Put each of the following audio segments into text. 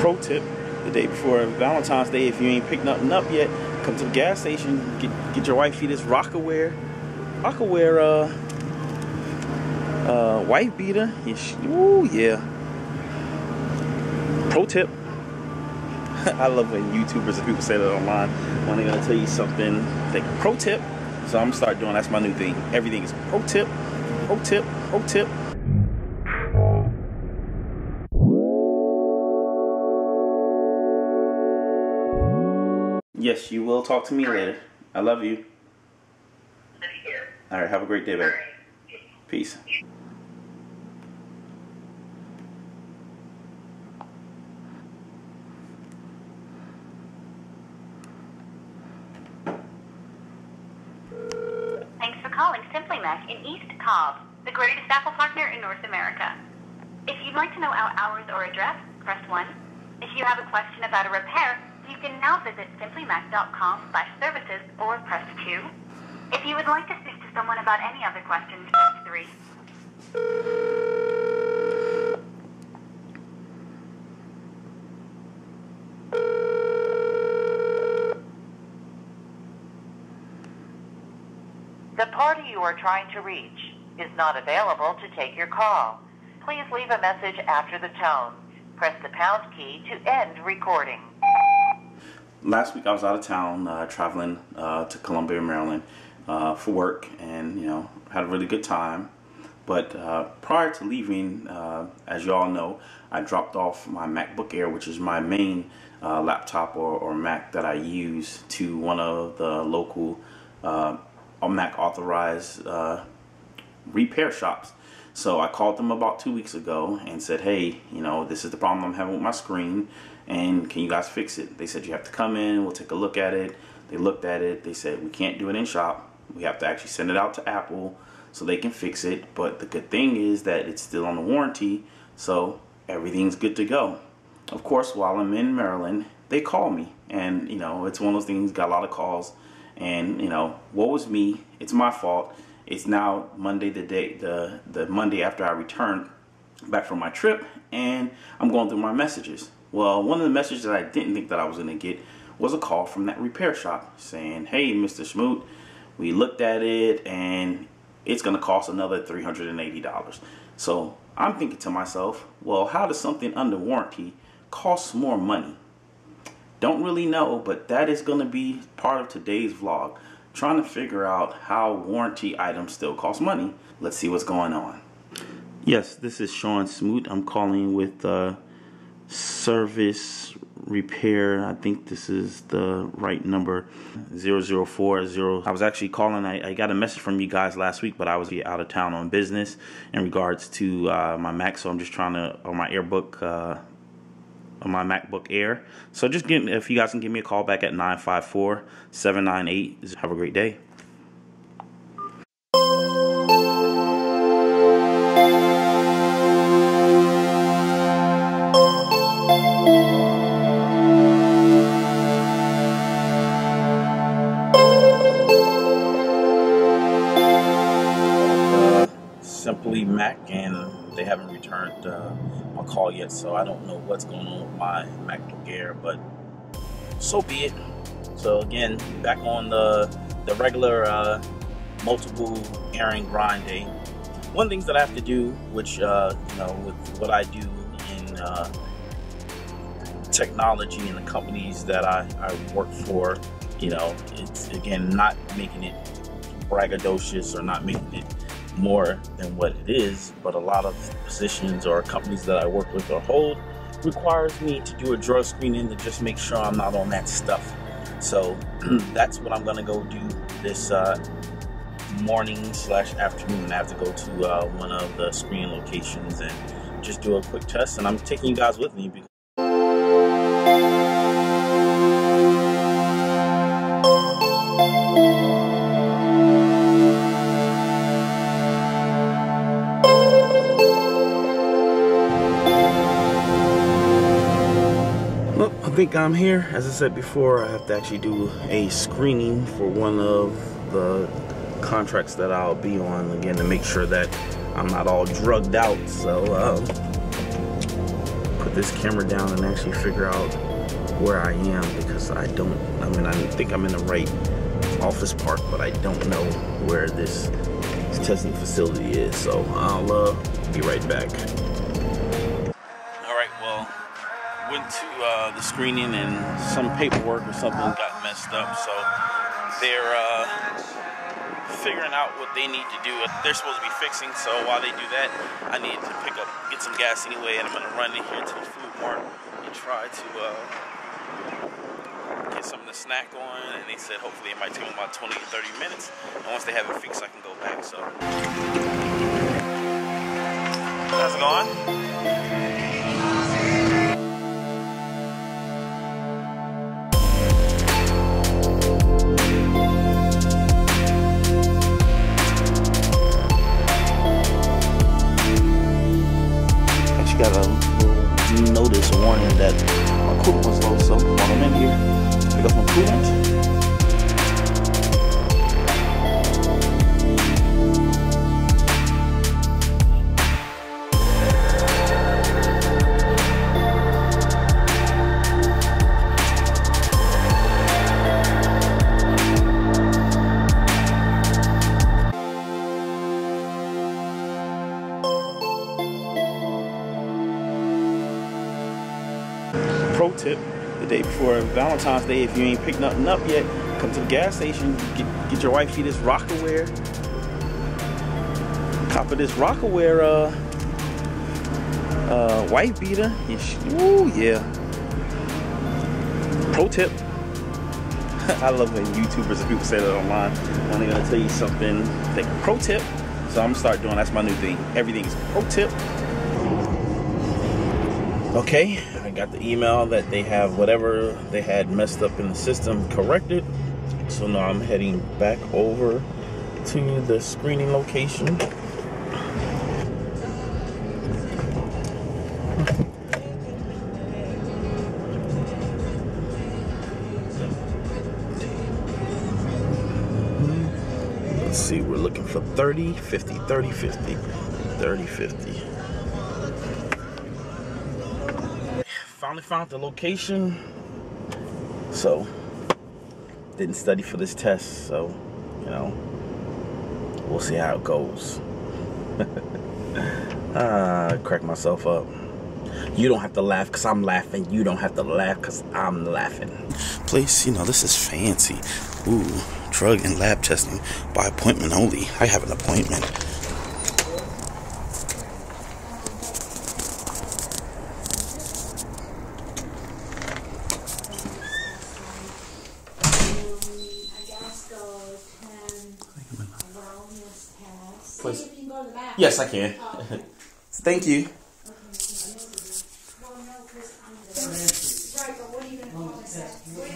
Pro tip: the day before Valentine's Day, if you ain't picked nothing up yet, come to the gas station, get get your wifey this Rocawear, Rocawear uh, uh, wife beater. Ooh yeah. Pro tip. I love when YouTubers and people say that online when they're gonna tell you something. Like pro tip. So I'm gonna start doing. That's my new thing. Everything is pro tip, pro tip, pro tip. Yes, you will talk to me later. I love you. All right, have a great day, babe. Peace. Thanks for calling Simply Mac in East Cobb, the greatest Apple partner in North America. If you'd like to know our hours or address, press 1. If you have a question about a repair, you can now visit simplymac.com slash services or press 2. If you would like to speak to someone about any other questions, press 3. The party you are trying to reach is not available to take your call. Please leave a message after the tone. Press the pound key to end recording. Last week I was out of town, uh, traveling uh, to Columbia, Maryland, uh, for work, and you know had a really good time. But uh, prior to leaving, uh, as you all know, I dropped off my MacBook Air, which is my main uh, laptop or, or, Mac that I use, to one of the local Mac authorized repair shops. So I called them about two weeks ago and said, hey, you know, this is the problem I'm having with my screen and can you guys fix it? They said you have to come in, we'll take a look at it. They looked at it, they said we can't do it in shop. We have to actually send it out to Apple so they can fix it. But the good thing is that it's still on the warranty, so everything's good to go. Of course, while I'm in Maryland, they call me and you know, it's one of those things, got a lot of calls and you know, what was me? It's my fault it's now Monday, the day, the the Monday after I returned back from my trip, and I'm going through my messages. Well, one of the messages that I didn't think that I was going to get was a call from that repair shop saying, "Hey, Mr. Smoot, we looked at it, and it's going to cost another $380." So I'm thinking to myself, well, how does something under warranty cost more money? Don't really know, but that is going to be part of today's vlog trying to figure out how warranty items still cost money. Let's see what's going on. Yes, this is Shaun Smoot. I'm calling with uh, service repair. I think this is the right number 0040. I was actually calling. I, I, got a message from you guys last week, but I was out of town on business in regards to uh, my Mac. So I'm just trying to, or my AirBook uh, my MacBook Air. So just give if you guys can give me a call back at 954-798. Have a great day. Simply Mac and they haven't returned uh, my call yet, so I don't know what's going on with my MacBook Air, but so be it. So again, back on the the regular uh, multiple airing grind day. One of the things that I have to do, which uh, you know, with what I do in uh, technology and the companies that I, I work for, you know, it's again not making it braggadocious or not making it more than what it is, but a lot of positions or companies that I work with or hold requires me to do a drug screening to just make sure I'm not on that stuff. So that's what I'm gonna go do this uh, morning slash afternoon. I have to go to uh, one of the screening locations and just do a quick test. And I'm taking you guys with me because think I'm here. As I said before, I have to actually do a screening for one of the contracts that I'll be on again to make sure that I'm not all drugged out. So, um, put this camera down and actually figure out where I am because I don't, I mean, I think I'm in the right office park, but I don't know where this, this testing facility is. So I'll uh, be right back. All right, well, went to uh, the screening and some paperwork or something got messed up. So they're uh, figuring out what they need to do. They're supposed to be fixing, so while they do that, I need to pick up, get some gas anyway, and I'm gonna run in here to the food mart and try to uh, get something to snack on. And they said hopefully it might take them about 20 to 30 minutes, and once they have it fixed, I can go back. So, how's it going? Notice warning that my coolant was low, so while I'm in here, pick up my coolant. Day before Valentine's Day, if you ain't picked nothing up yet, come to the gas station, get, get your wifey this Rocawear. Cop of this Rocawear uh, uh, white beater. Ooh, yeah. Pro tip. I love when YouTubers and people say that online when they're gonna tell you something. Like pro tip. So I'm gonna start doing. That's my new thing. Everything is pro tip. Okay, I got the email that they have whatever they had messed up in the system corrected. So now I'm heading back over to the screening location. Let's see, we're looking for 30, 50, 30, 50, 30, 50. Finally found the location. So, didn't study for this test, so, you know, we'll see how it goes. ah, crack myself up. You don't have to laugh because I'm laughing. You don't have to laugh because I'm laughing. Place, you know, this is fancy. Ooh, drug and lab testing by appointment only. I have an appointment. I guess go attend wellness test. Please. See if you can go to the back. Yes, I can. Thank you. Well, no, 'cause I'm the- Right, but what are you gonna call a second? What I can. Oh,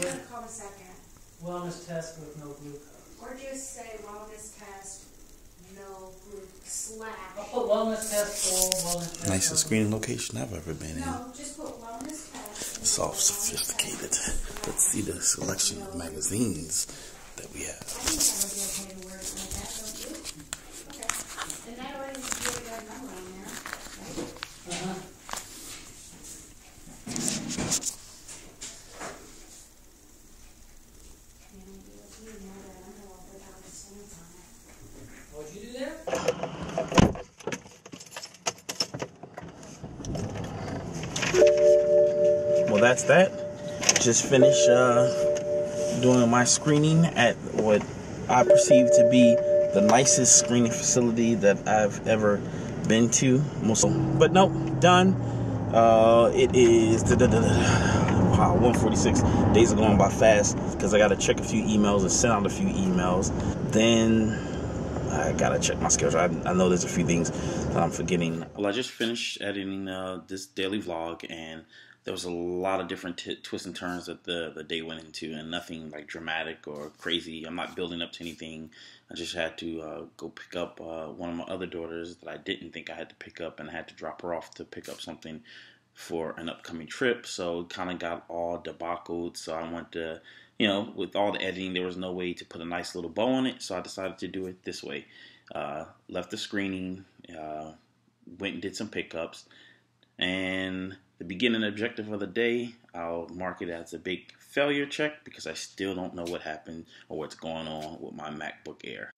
gonna call a second? Wellness test with no glucose. Or just say wellness test, no glucose, slash. I'll wellness test full, wellness test. Nicest no screening location I've ever been in. No, just put wellness test. It's all sophisticated. Let's see the selection of magazines that we have. I think that would be okay to word it like that, don't you? Okay. And that already really got a number on there, right? Uh-huh. And you know that envelope without the stamp on it. Well, that's that. Just finished uh, doing my screening at what I perceive to be the nicest screening facility that I've ever been to. Most, but nope, done. Uh, it is wow, 146. Days are going by fast because I got to check a few emails and send out a few emails. Then I gotta check my schedule. I, I know there's a few things that I'm forgetting. Well, I just finished editing uh, this daily vlog, and there was a lot of different t- twists and turns that the the day went into, and nothing like dramatic or crazy. I'm not building up to anything. I just had to uh, go pick up uh, one of my other daughters that I didn't think I had to pick up, and I had to drop her off to pick up something for an upcoming trip. So kind of got all debacled. So I went to, you know, with all the editing, there was no way to put a nice little bow on it. So I decided to do it this way. Uh, left the screening, uh, went and did some pickups, and the beginning objective of the day, I'll mark it as a big failure check because I still don't know what happened or what's going on with my MacBook Air.